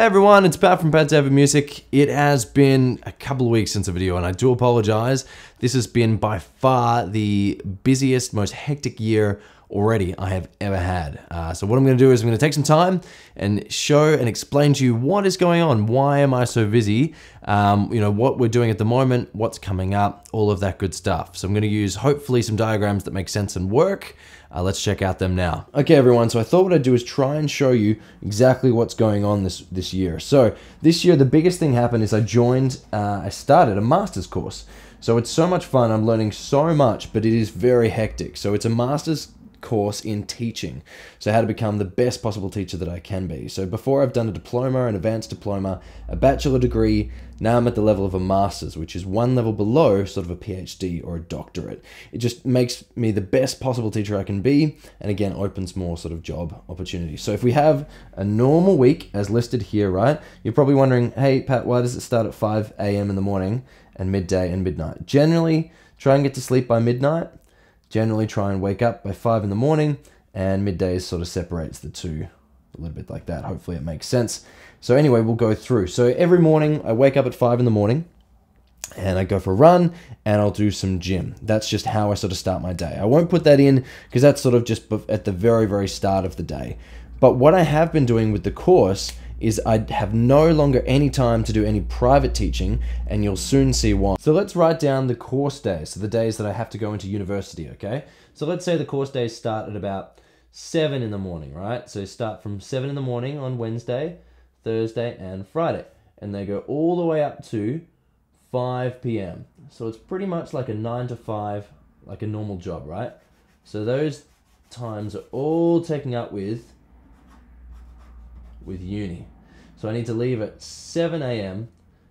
Hey everyone, it's Pat from Pat David Music. It has been a couple of weeks since a video and I do apologize. This has been by far the busiest, most hectic year already I have ever had. Uh, so what I'm gonna do is I'm gonna take some time and show and explain to you what is going on. Why am I so busy? Um, you know, what we're doing at the moment, what's coming up, all of that good stuff. So I'm gonna use hopefully some diagrams that make sense and work. Uh, let's check out them now. Okay, everyone. So I thought what I'd do is try and show you exactly what's going on this this year. So this year, the biggest thing happened is I joined, uh, I started a master's course. So it's so much fun. I'm learning so much, but it is very hectic. So it's a master's course in teaching. So how to become the best possible teacher that I can be. So before I've done a diploma, an advanced diploma, a bachelor degree, now I'm at the level of a master's, which is one level below sort of a PhD or a doctorate. It just makes me the best possible teacher I can be, and again, opens more sort of job opportunities. So if we have a normal week as listed here, right, you're probably wondering, hey, Pat, why does it start at 5 a.m. in the morning and midday and midnight? Generally, try and get to sleep by midnight generally try and wake up by five in the morning, and midday sort of separates the two a little bit like that. Hopefully, it makes sense. So, anyway, we'll go through. So, every morning I wake up at five in the morning and I go for a run and I'll do some gym. That's just how I sort of start my day. I won't put that in because that's sort of just at the very, very start of the day. But what I have been doing with the course is I have no longer any time to do any private teaching, and you'll soon see why. So let's write down the course days, so the days that I have to go into university, okay? So let's say the course days start at about 7 in the morning, right? So start from 7 in the morning on Wednesday, Thursday, and Friday. And they go all the way up to 5 p.m. So it's pretty much like a 9 to 5, like a normal job, right? So those times are all taken up with with uni. So I need to leave at 7 a.m.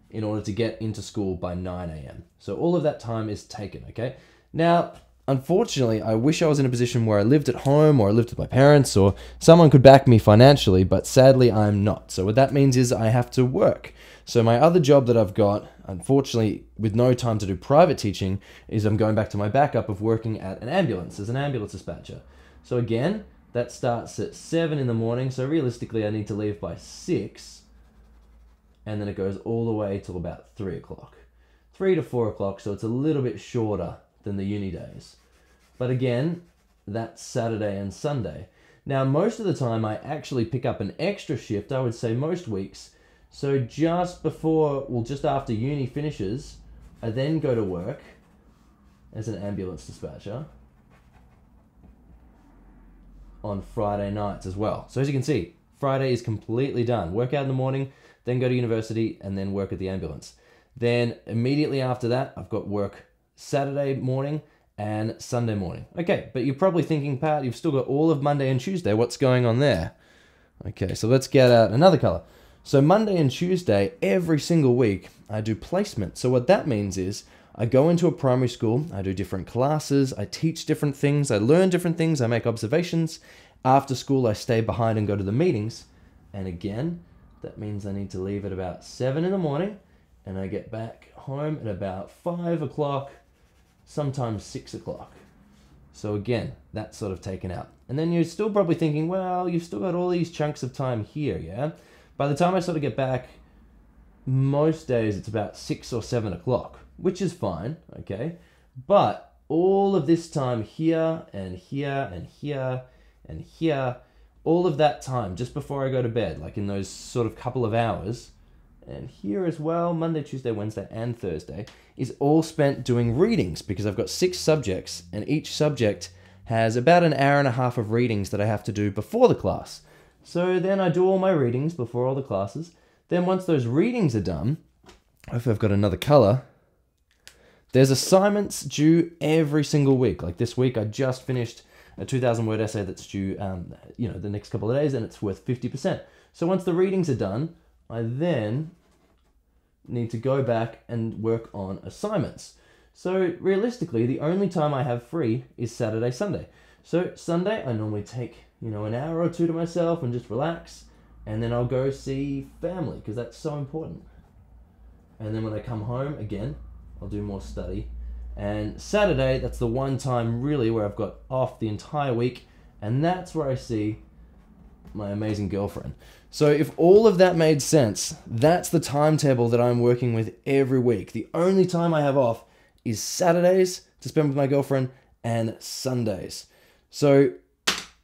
in order to get into school by 9 a.m. So all of that time is taken, okay? Now, unfortunately, I wish I was in a position where I lived at home or I lived with my parents or someone could back me financially, but sadly I'm not. So what that means is I have to work. So my other job that I've got, unfortunately, with no time to do private teaching, is I'm going back to my backup of working at an ambulance as an ambulance dispatcher. So again, that starts at 7 in the morning, so realistically I need to leave by 6, and then it goes all the way till about 3 o'clock. 3 to 4 o'clock, so it's a little bit shorter than the uni days. But again, that's Saturday and Sunday. Now, most of the time I actually pick up an extra shift, I would say most weeks. So just before, well, just after uni finishes, I then go to work as an ambulance dispatcher on Friday nights as well. So as you can see, Friday is completely done. Work out in the morning, then go to university, and then work at the ambulance. Then immediately after that, I've got work Saturday morning and Sunday morning. Okay, but you're probably thinking, Pat, you've still got all of Monday and Tuesday. What's going on there? Okay, so let's get out another color. So Monday and Tuesday, every single week, I do placement. So what that means is I go into a primary school, I do different classes, I teach different things, I learn different things, I make observations. After school, I stay behind and go to the meetings. And again, that means I need to leave at about 7 in the morning and I get back home at about 5 o'clock, sometimes 6 o'clock. So again, that's sort of taken out. And then you're still probably thinking, well, you've still got all these chunks of time here, yeah? By the time I sort of get back, most days it's about 6 or 7 o'clock which is fine, okay? But all of this time here and here and here and here, all of that time just before I go to bed, like in those sort of couple of hours, and here as well, Monday, Tuesday, Wednesday, and Thursday, is all spent doing readings because I've got six subjects, and each subject has about an hour and a half of readings that I have to do before the class. So then I do all my readings before all the classes. Then once those readings are done, if I've got another color, there's assignments due every single week. Like this week, I just finished a 2,000 word essay that's due, um, you know, the next couple of days, and it's worth 50%. So once the readings are done, I then need to go back and work on assignments. So realistically, the only time I have free is Saturday, Sunday. So Sunday, I normally take, you know, an hour or two to myself and just relax, and then I'll go see family because that's so important. And then when I come home again, I'll do more study. And Saturday, that's the one time really where I've got off the entire week, and that's where I see my amazing girlfriend. So if all of that made sense, that's the timetable that I'm working with every week. The only time I have off is Saturdays to spend with my girlfriend and Sundays. So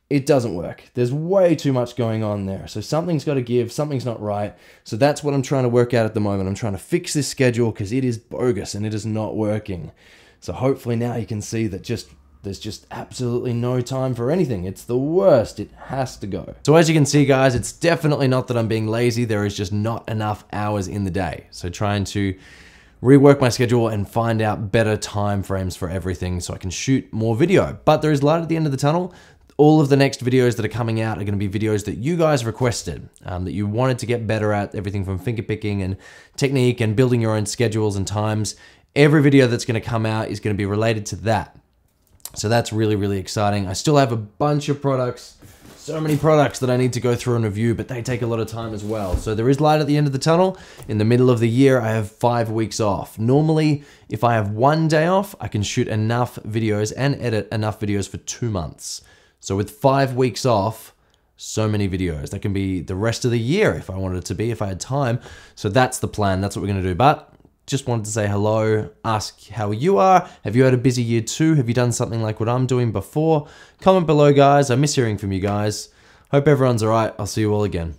it doesn't work. There's way too much going on there. So something's got to give, something's not right. So that's what I'm trying to work out at the moment. I'm trying to fix this schedule because it is bogus and it is not working. So hopefully now you can see that just there's just absolutely no time for anything. It's the worst. It has to go. So as you can see, guys, it's definitely not that I'm being lazy. There is just not enough hours in the day. So trying to rework my schedule and find out better time frames for everything so I can shoot more video. But there is light at the end of the tunnel. All of the next videos that are coming out are going to be videos that you guys requested, um, that you wanted to get better at, everything from finger picking and technique and building your own schedules and times. Every video that's going to come out is going to be related to that. So that's really, really exciting. I still have a bunch of products, so many products that I need to go through and review, but they take a lot of time as well. So there is light at the end of the tunnel. In the middle of the year, I have five weeks off. Normally, if I have one day off, I can shoot enough videos and edit enough videos for two months. So with five weeks off, so many videos. That can be the rest of the year if I wanted it to be, if I had time. So that's the plan. That's what we're going to do. But just wanted to say hello, ask how you are. Have you had a busy year too? Have you done something like what I'm doing before? Comment below, guys. I miss hearing from you guys. Hope everyone's all right. I'll see you all again.